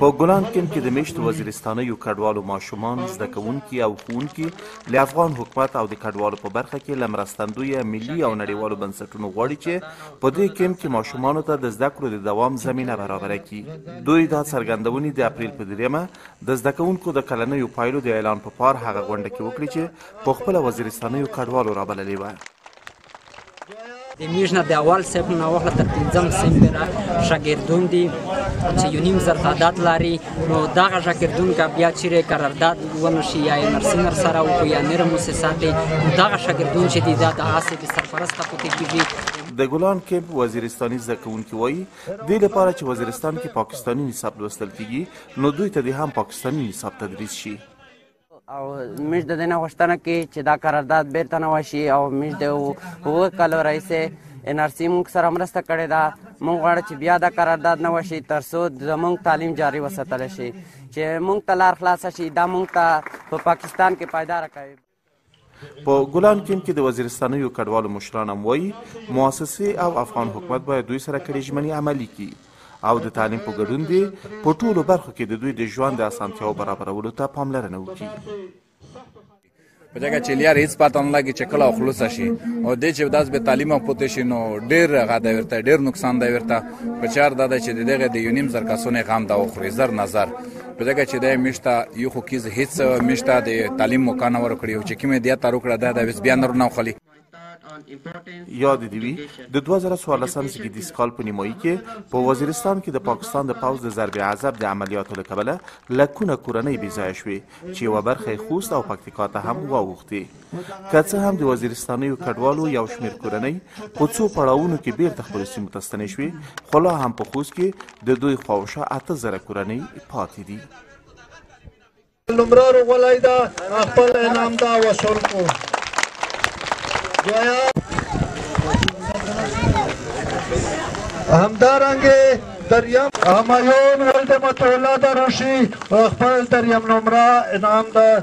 په ګلان کمپ کې د میشتو وزیرستانیو کډوالو ماشومان زده کوونکي او ښوونکي له افغان حکومت او د کډوالو په برخه کې له مرستندویه ملي او نړیوالو بنسټونو غواړي چې په دې کمپ کې ماشومانو ته د زده کړو د دوام زمینه برابره کړي دوی دا څرګندونې د اپریل په دریمه د زده کوونکو د کلنیو پایلو د اعلان په پار هغه غونډه کې وکړي چې په خپله وزیرستانیو کډوالو رابللې وه زموږ نه د اول صف نه واخله تر پنځم صف پورې شاګردون دي چې یو نیم زر تعداد لري نو دغه شاګردون که بیا چیرې قرارداد ونه شي یا یې نرسینګ سره وکړو یا نوره موسسه دي نو دغه شاګردون چې دي دا د هسې د سرپرست پاتې کېږي د ګلان کیمپ وزیرستاني زده کوونکي وایي دې لپاره چې وزیرستان کې پاکستاني نصاب لوستل کېږي نو دوی ته دې هم پاکستاني نصاب تدریس شي او موږ د دې نه غوښتنه کوي چې دا قرارداد بیرته نه وشي او موږ د اووه کالو راهیسې ان ار سي موږ سره مرسته کړې ده موږ غواړو چې بیا دا قرارداد نه وشي تر څو زموږ تعلیم جاري وساتل شي چې موږ ته لار خلاصه شي دا موږ ته په پاکستان کې پایداره کوي په ګلان کېمپ کې د وزیرستانیو کډوالو مشران هم وایي مؤسسې او افغان حکومت باید دوی سره کړې ژمنې عملي کړي او د تعلیم په ګډون دې په ټولو برخو کې د دوی د ژوند د اسانتیاو برابرولو ته پاملرنه وکړي په دغه چې لري هیڅ پاتون لګي چې کله خلوص شي او د چې داس به تعلیم پوتې شي نو ډیر غاده ورته ډیر نقصان دی ورته په چار دا چې دغه د یونیم زر کسونه غام دا خوري زر نظر په دغه چې د مشتا یو خو کیز هیڅ مشتا د تعلیم موقع نه ورکړي او چې کومه د تارو کړه د بیا نور نه خلی یاد دی وی د 2014 زیږدیز کال په نیمایي کې په وزیرستان کې د پاکستان د پوز د ضرب عذاب د عملیاتو له کبله لکونه کورنۍ بې ځای شوې چې یو برخه خوست او پکتیکا ته هم واوښتي که څه هم د وزیرستانیو کډوالو یو شمېر کورنۍ په څو پړاوونو کې بیرته خپلو سیمو ته ستنې شوې خو لا هم په خوست کې د دوی خواوشا اته زره کورنۍ پاتې دي لمرارو غولای دا خپل انعام دا وصول کو جویا همدارنګه دریم همایون ولد متولا دروشی خپل دریم نمره انعام دا